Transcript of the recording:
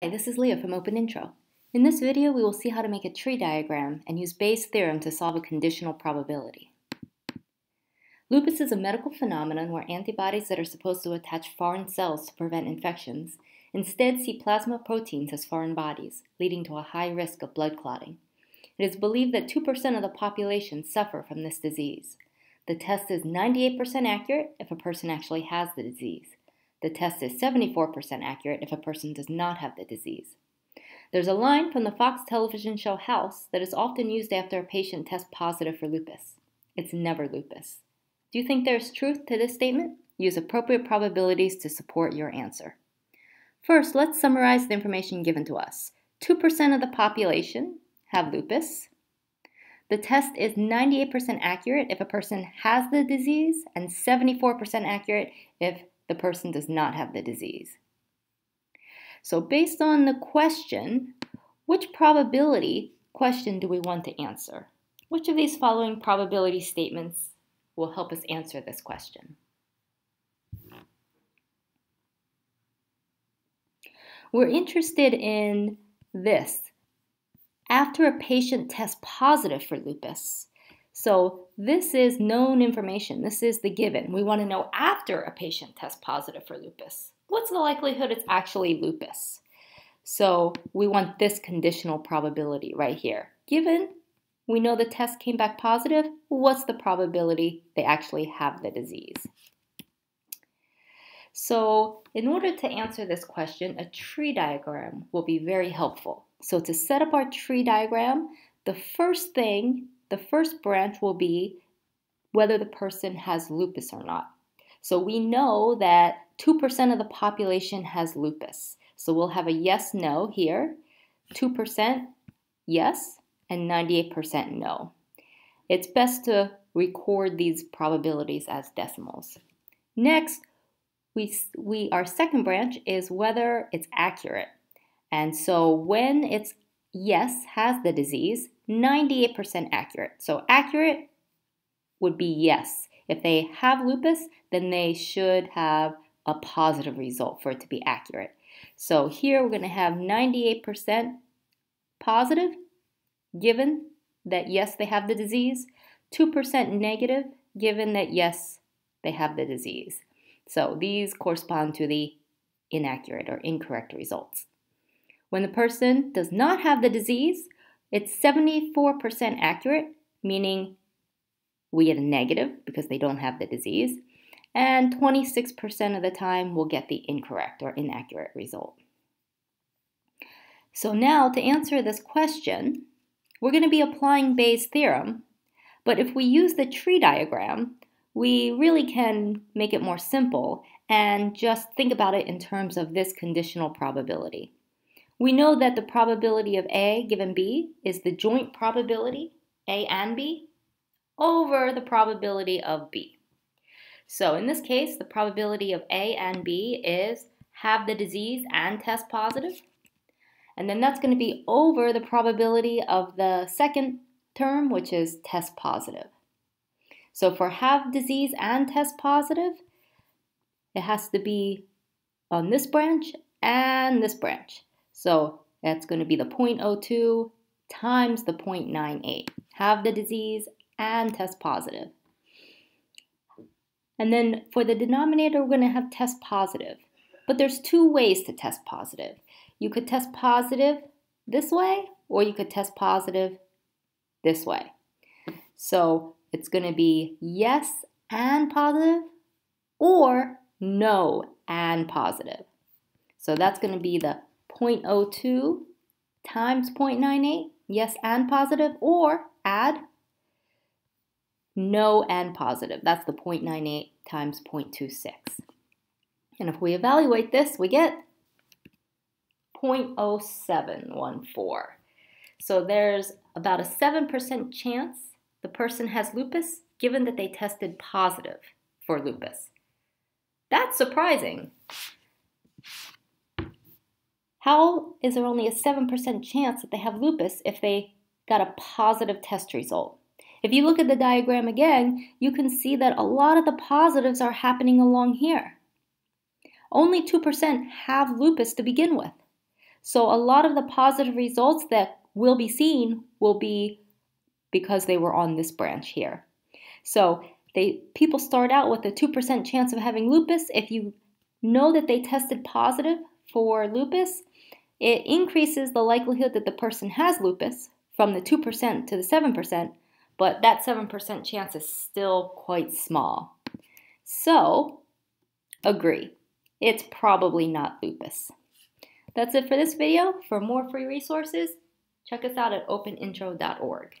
Hi, this is Leah from Open Intro. In this video, we will see how to make a tree diagram and use Bayes' theorem to solve a conditional probability. Lupus is a medical phenomenon where antibodies that are supposed to attach foreign cells to prevent infections instead see plasma proteins as foreign bodies, leading to a high risk of blood clotting. It is believed that 2% of the population suffer from this disease. The test is 98% accurate if a person actually has the disease. The test is 74% accurate if a person does not have the disease. There's a line from the Fox television show House that is often used after a patient tests positive for lupus. It's never lupus. Do you think there's truth to this statement? Use appropriate probabilities to support your answer. First, let's summarize the information given to us. 2% of the population have lupus. The test is 98% accurate if a person has the disease and 74% accurate if the person does not have the disease. So based on the question, which probability question do we want to answer? Which of these following probability statements will help us answer this question? We're interested in this. After a patient tests positive for lupus, so this is known information. This is the given. We want to know after a patient tests positive for lupus. What's the likelihood it's actually lupus? So we want this conditional probability right here. Given we know the test came back positive, what's the probability they actually have the disease? So in order to answer this question, a tree diagram will be very helpful. So to set up our tree diagram, the first thing the first branch will be whether the person has lupus or not. So we know that 2% of the population has lupus. So we'll have a yes no here, 2% yes, and 98% no. It's best to record these probabilities as decimals. Next, we, we our second branch is whether it's accurate. And so when it's yes has the disease, 98% accurate. So accurate would be yes. If they have lupus, then they should have a positive result for it to be accurate. So here we're going to have 98% positive, given that yes, they have the disease, 2% negative, given that yes, they have the disease. So these correspond to the inaccurate or incorrect results. When the person does not have the disease, it's 74% accurate, meaning we get a negative because they don't have the disease, and 26% of the time we'll get the incorrect or inaccurate result. So now to answer this question, we're going to be applying Bayes' theorem, but if we use the tree diagram, we really can make it more simple and just think about it in terms of this conditional probability. We know that the probability of A given B is the joint probability, A and B, over the probability of B. So in this case, the probability of A and B is have the disease and test positive. And then that's going to be over the probability of the second term, which is test positive. So for have disease and test positive, it has to be on this branch and this branch. So that's going to be the 0.02 times the 0.98. Have the disease and test positive. And then for the denominator, we're going to have test positive. But there's two ways to test positive. You could test positive this way, or you could test positive this way. So it's going to be yes and positive, or no and positive. So that's going to be the 0.02 times 0.98, yes and positive, or add no and positive. That's the 0.98 times 0.26. And if we evaluate this, we get 0.0714. So there's about a 7% chance the person has lupus given that they tested positive for lupus. That's surprising. How is there only a 7% chance that they have lupus if they got a positive test result? If you look at the diagram again, you can see that a lot of the positives are happening along here. Only 2% have lupus to begin with. So a lot of the positive results that will be seen will be because they were on this branch here. So they people start out with a 2% chance of having lupus. If you know that they tested positive for lupus, it increases the likelihood that the person has lupus from the 2% to the 7%, but that 7% chance is still quite small. So, agree. It's probably not lupus. That's it for this video. For more free resources, check us out at openintro.org.